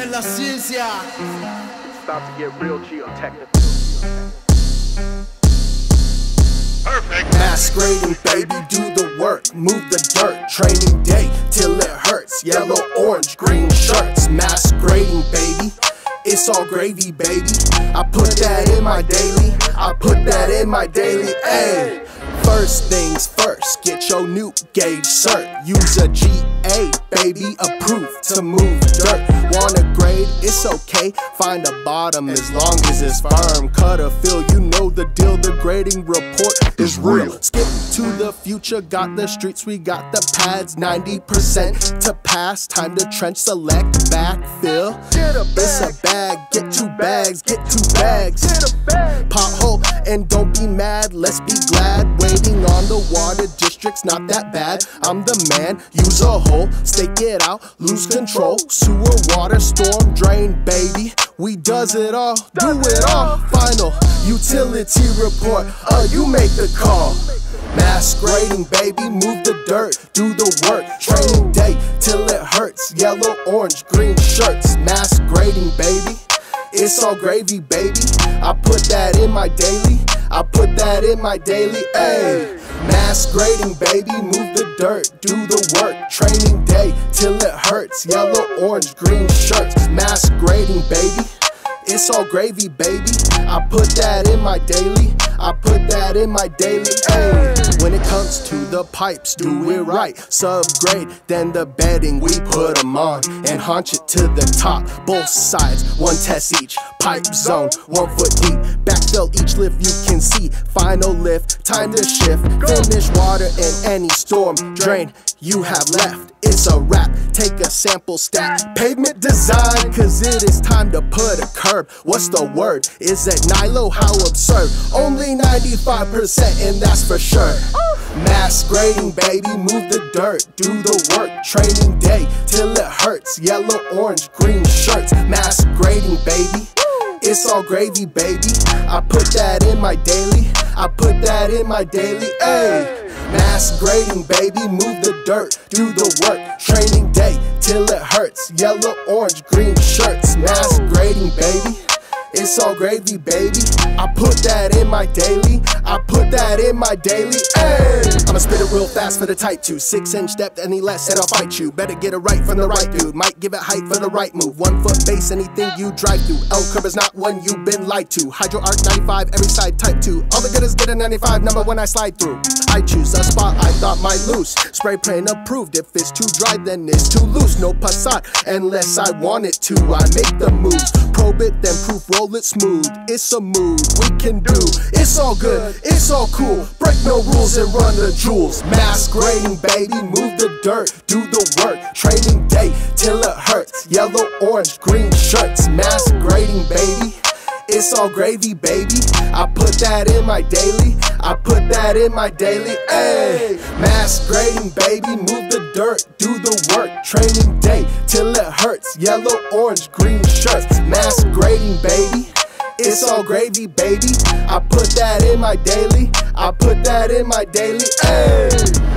en la ciencia. It's about to get real geotechnical. Perfect. Mass grading, baby, do the work. Move the dirt. Training day till it hurts. Yellow, orange, green shirts. Mass grading, baby. It's all gravy, baby. I put that in my daily. I put that in my daily. Ayy. First things first, get your nuke gauge cert. Use a GA, baby, approved to move dirt. Want a grade? It's okay. Find a bottom as long as it's firm. Cut a fill, you know the deal. The grading report is real. Skip to the future, got the streets, we got the pads. 90% to pass, time to trench select, backfill. It's a bag, get two bags, get two bags. Pothole, and don't be mad, let's be glad. Waiting on the water district's not that bad. I'm the man, use a hole, stake it out, lose control. Sewer, water, storm, drain, baby. We does it all, do it all. Final utility report, uh, you make the call. Mass grading, baby, move the dirt, do the work. Training day till it hurts. Yellow, orange, green shirts. Mass grading, baby. It's all gravy, baby. I put that in my daily. I put that in my daily. Ayy. Mass grading, baby, move the dirt, do the work. Training day till it hurts. Yellow, orange, green shirts. Mass grading, baby. It's all gravy, baby. I put that in my daily. I put that in my daily. Ayy. Comes to the pipes, do it right. Subgrade, then the bedding we put them on and haunch it to the top. Both sides, one test each. Pipe zone, one foot deep. Backfill each lift you can see. Final lift, time to shift. Finish water in any storm drain you have left. It's a wrap. Take a sample stack. Pavement design, cause it is time to put a curb. What's the word? Is it Nilo? How absurd. Only 95%, and that's for sure. Mass grading, baby, move the dirt, do the work. Training day till it hurts. Yellow, orange, green shirts. Mass grading, baby. It's all gravy, baby. I put that in my daily. I put that in my daily. Ayy. Mass grading, baby, move the dirt, do the work. Training day till it hurts. Yellow, orange, green shirts. Mass grading, baby. It's all gravy, baby. I put that in my daily. I put that in my daily. Ayy. I'ma spit it real fast for the type 2. Six inch depth, any less, and I'll fight you. Better get it right from the right dude. Might give it height for the right move. One foot base, anything you drive through. L curve is not one you've been lied to. Hydro arc 95, every side type 2. All the good is get a 95 number when I slide through. I choose a spot I thought might loose. Spray paint approved. If it's too dry, then it's too loose. No passat unless I want it to. I make the moves. Roll it smooth. It's a mood we can do. It's all good, it's all cool. Break no rules and run the jewels. Mass grading, baby, move the dirt, do the work. Training day till it hurts. Yellow, orange, green shirts. Mass grading, baby. It's all gravy, baby. I put that in my daily. I put that in my daily. Ayy. Mass grading, baby. Move the dirt, do the work. Training day till it hurts. Yellow, orange, green shirts. Mass grading, baby. It's all gravy, baby. I put that in my daily. I put that in my daily. Ayy.